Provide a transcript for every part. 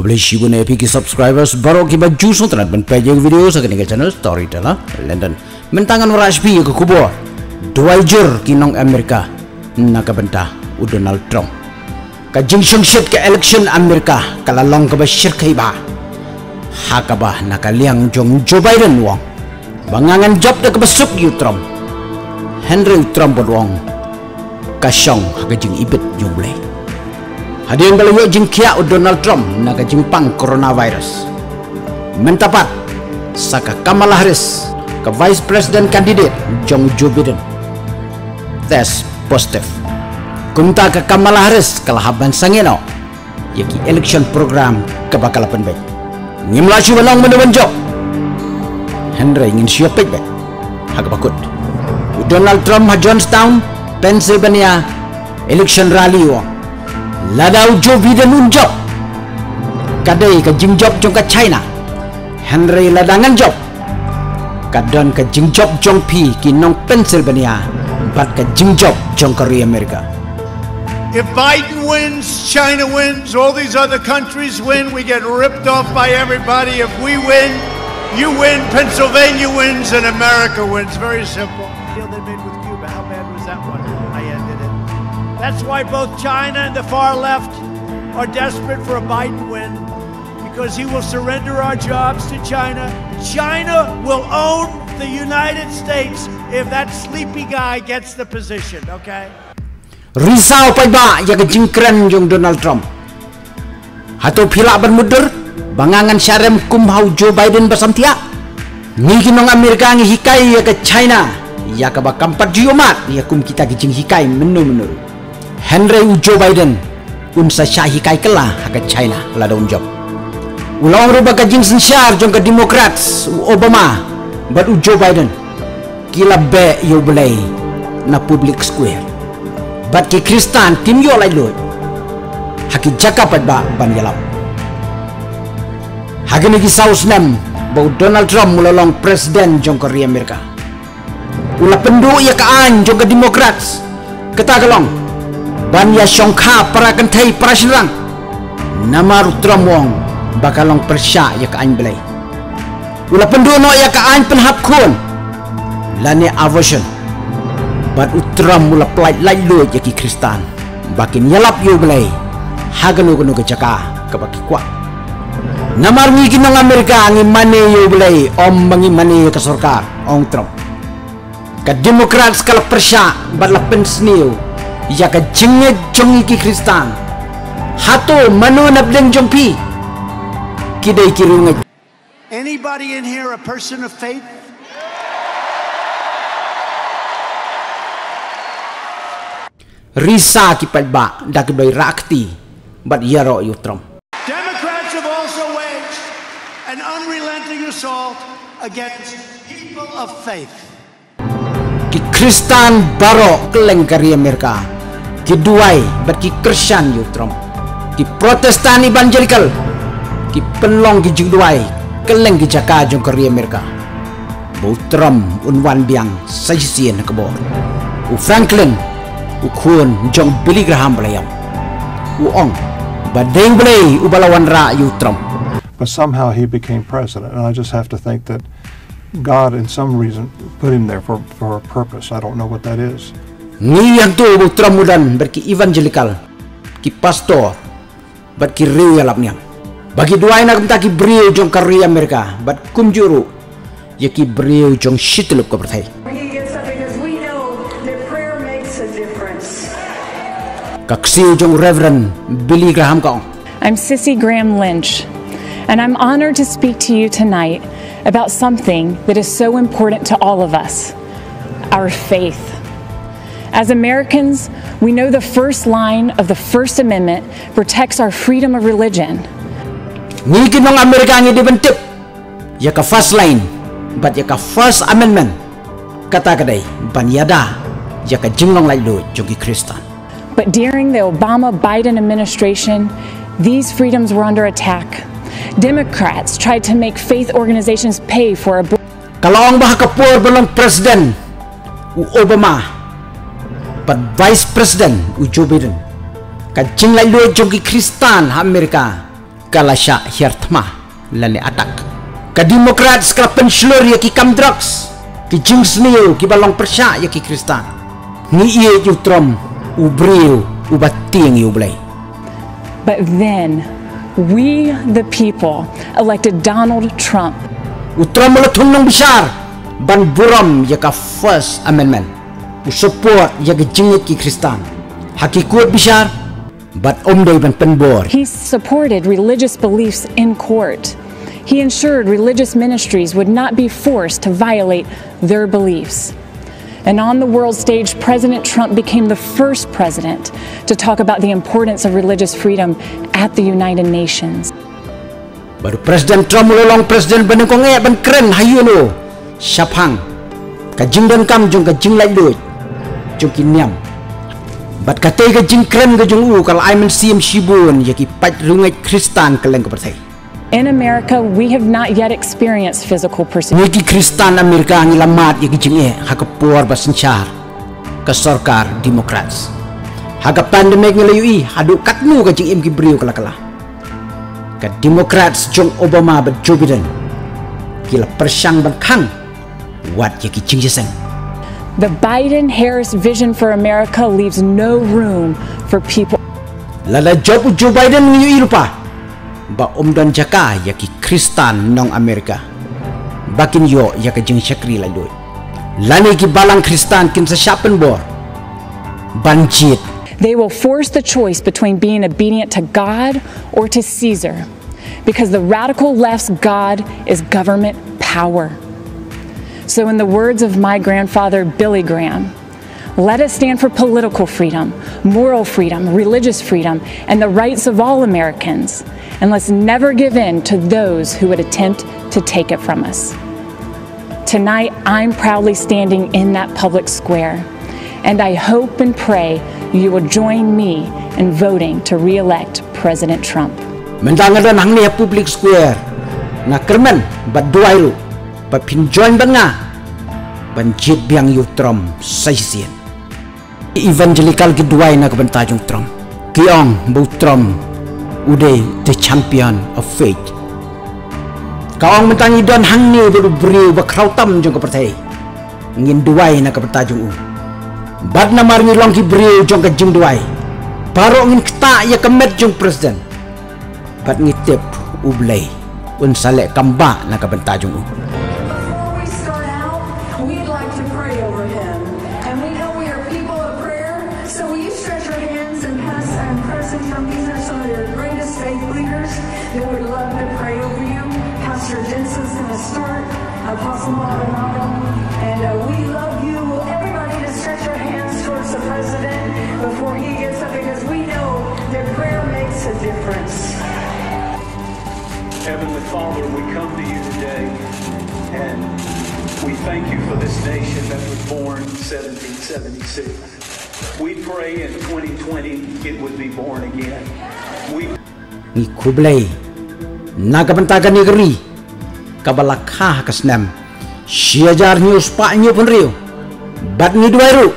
Shibu na epi ki subscribers baru ki baju so tanat ben page video sa kini channel storyteller London. Mentangan warash pi ke kubo. Dua jur ki nong Amerika nakabenta u Donald Trump. Ka jing shong shit ke election Amerika kala long ka ba shir kai ba. Hakaba nakaliang jong Joe Biden wong. Bangangan job na kabasuk yu Trump. Henry Trump wong. Kasyong hagajing ibit yung blay. Hadiang balayo jing kia o Donald Trump na kajimpang coronavirus. Mentapat sa ka Kamala Harris ka Vice President candidate Jong Joe Biden. Test positive. Kumta ka Kamala Harris kalahaban sangino yaki election program kabakalapan bay. Ngimla siya walang manuwanjo. Henry ngin siya pay bay. Hagabakot. O Donald Trump ha Johnstown, Pennsylvania election rally wong ladau jo Biden unjob kadai ka jingjop jong ka China Henry ladangan job kadon ka jingjop jong pi ki nong Pennsylvania bat ka jingjop jong Korea Amerika If Biden wins, China wins, all these other countries win, we get ripped off by everybody. If we win, you win, Pennsylvania wins, and America wins. Very simple. That's why both China and the far left are desperate for a Biden win because he will surrender our jobs to China. China will own the United States if that sleepy guy gets the position, okay? risau pai ba ya jong Donald Trump hato pila bermudur bangangan syarem kumhau Joe Biden basamtia ngi nong Amerika ngi ya ka China ya ka ba kampat jumat ya kum kita ki jing hikai menu Henry Joe Biden un sa syahi kai kala haka China la daun job ulang ruba ka jing sensyar jong ka Democrats Obama but u Joe Biden kila be yo belai na public square. But ki Kristan tim yo lai loy haki jaka pat ba ban yalam hagi ni ki saus nem bau Donald Trump mulalong presiden jong Korea Amerika. Ula pendu ya ka an jong ka Democrats kata galong ban ya syongkha para kentai para serang nama wong bakalong persya ya ka an belai. Ula pendu no ya ka an penhap kun lani aversion bat utram mula plait lai lu ya ki kristan. Bakin yalap yo belai. Haganu gunu ke jaka ke baki kwa namar ngi kinong amerika ngi mane yo belai. Om mangi mane ke sorkar ong trump. Ka demokrat skala persya bat la pensniu ya ka jinge jongi ki kristan. Hato manu nableng jongpi kidai kirunga Anybody in here a person of faith? risa rakti bat yaro yo trump Democrats have also waged an unrelenting assault against people of faith. ki Kristan baro keleng kari Amerika ki duai bat ki Christian yu Trump ki Protestan Evangelical ki penlong ki juduai keleng ki jaka jong kari Amerika bu Trump unwan biang sajisien kebor u Franklin u kun jong Billy Graham belayam u ong badeng belay u balawan ra yu Trump but somehow he became president. And I just have to think that God, in some reason, put him there for, for a purpose. I don't know what that is. Ni yang tu butra mudan berki evangelical ki pastor bat ki riu yalap niang. Bagi dua ina kumta ki beriu jong karya Amerika bat kumjuru ya ki beriu jong shitlup ko difference. Kaksiu jong Reverend Billy Graham kaong. I'm Sissy Graham Lynch, and I'm honored to speak to you tonight about something that is so important to all of us our faith. As Americans, we know the first line of the First Amendment protects our freedom of religion. Ni kinong Amerika ngi dibentip ya ka first line bat ya ka first amendment kata kadai ban yada ya ka jinglong jong ki Kristan. But during the Obama Biden administration, these freedoms were under attack. Democrats tried to make faith organizations pay for a Kalau ang baha kapur belum presiden u Obama pat vice president Joe Biden. Ka jing lai lu jong ki Kristan Amerika kalasya hiertma lani atak. Ka demokrat ska penslur ya ki kam drugs. Ki jingsniu ki balong persya ya ki kristan. Ni ie yu trom ubriu ubating yu blay. But then, we, the people, elected Donald Trump. Utram mulatung nang besar. Ban buram ya ka first amendment u support jingit ki kristan hakikut besar but om ban penbor He supported religious beliefs in court. He ensured religious ministries would not be forced to violate their beliefs. And on the world stage, President Trump became the first president to talk about the importance of religious freedom at the United Nations. baru presiden Trump mulolong presiden ban ko nge ban keren hayuno syapang ka jing dan kam jong ka jing lai lut jong ki niam. Bat ka te ka jing keren ka jong u kal ai men sim shibun ya ki pat rungai kristan keleng ka pertai In America, we have not yet experienced physical persecution. ni ki kristan amerika ngi lamat ya ki jing e ha ka sarkar demokrats. Ha ka pandemic ngi layu i hadu katnu ka jing im ki brio kala kala ka demokrats jong obama ba joe biden kila persyang ban khang wat ya ki jing jeseng The Biden Harris vision for America leaves no room for people. Lala job joe biden ngi i lupa ba om dan jaka ya ki kristan nong amerika. Bakin yo ya ka jing shakri la doy lani ki balang kristan kin sa shapen bor. Banjit. They will force the choice between being obedient to God or to Caesar because the radical left's God is government power. So, in the words of my grandfather, Billy Graham, let us stand for political freedom, moral freedom, religious freedom, and the rights of all Americans. And let's never give in to those who would attempt to take it from us. Tonight, I'm proudly standing in that public square, and I hope and pray you will join me in voting to re elect President Trump. mendangadan hang ni public square na kermen ba duairu ba pinjoin ban nga ban jit biang yu trom saisien evangelical ki duai na kabanta jung trom. Kiong bu trom. Ude the champion of faith. Kaong mentangi don hang ni ba beriu ba krautam jung ka pertai ngin duai na kabanta jung u. Bad na mar ni long ki beriu jung ka jing duai. Paro ngin kta ya kemet jung presiden. Bat ngitip ublay un sale kamba na kabanta so will you stretch your hands and pass and President Trump, these are some of your greatest faith leaders that would love to pray over you. Pastor Jensen's going to start, Apostle Maldonado, and uh, we love you. Everybody to stretch your hands towards the president before he gets up because we know that prayer makes a difference. Heavenly Father, we come to you today and we thank you for this nation that was born 1776. We pray in 2020 it would be born again. We ni kublay na kabanta ka ni geri kabalakha kasnam siajar news pa nyu pun riu bat ni duairu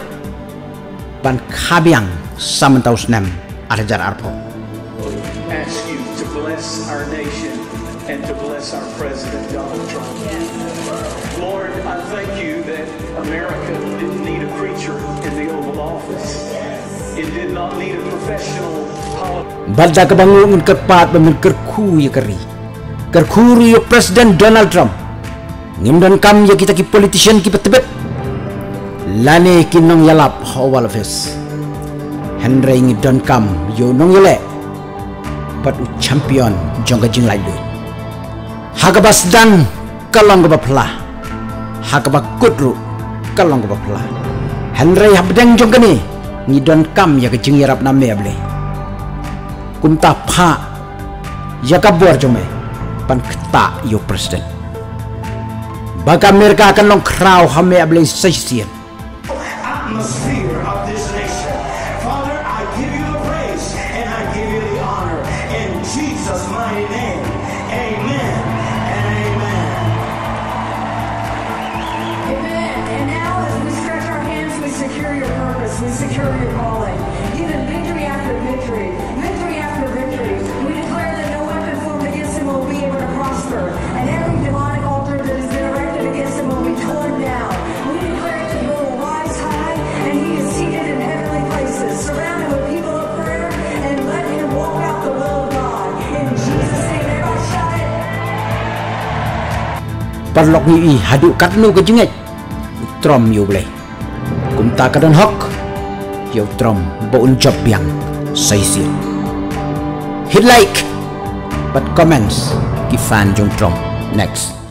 ban khabyang samantau snam arjar arpo ask you to bless our nation and to bless our President Donald Trump. Lord, I thank you that America It did not need a professional politician. Balda ka bangun kerpat bamin kerku ya keri. Kerku ya Presiden Donald Trump. Ngimdan kam ya kita ki politician ki betebet. Lane ki nong yalap hawal fes. Henry ngi don kam yo nong yele. But u champion jonga jing lai lui. Hagabas dan kalong ga bapla. Hagaba kudru kalong ga bapla. Henry habdeng jonga ni. Ngi don kam ya jing yarap na meble kumta pha ya kabor jome pan yo president. Baga amerika akan long kraw hame able purpose. We secure your calling. Even victory after victory, victory after victory, we declare that no weapon formed against him will be able to prosper. And every demonic altar that has been erected against him will be torn down. We declare that he will rise high and he is seated in heavenly places, surrounded with people of prayer, and let him walk out the will of God. In Jesus' name, everybody shout it. Parlok ni haduk katnu ke. Trom you boleh. Kum ta ka dan hok. Yu trom bo un job yang sai si hit like but comments ki fan jong trom. Next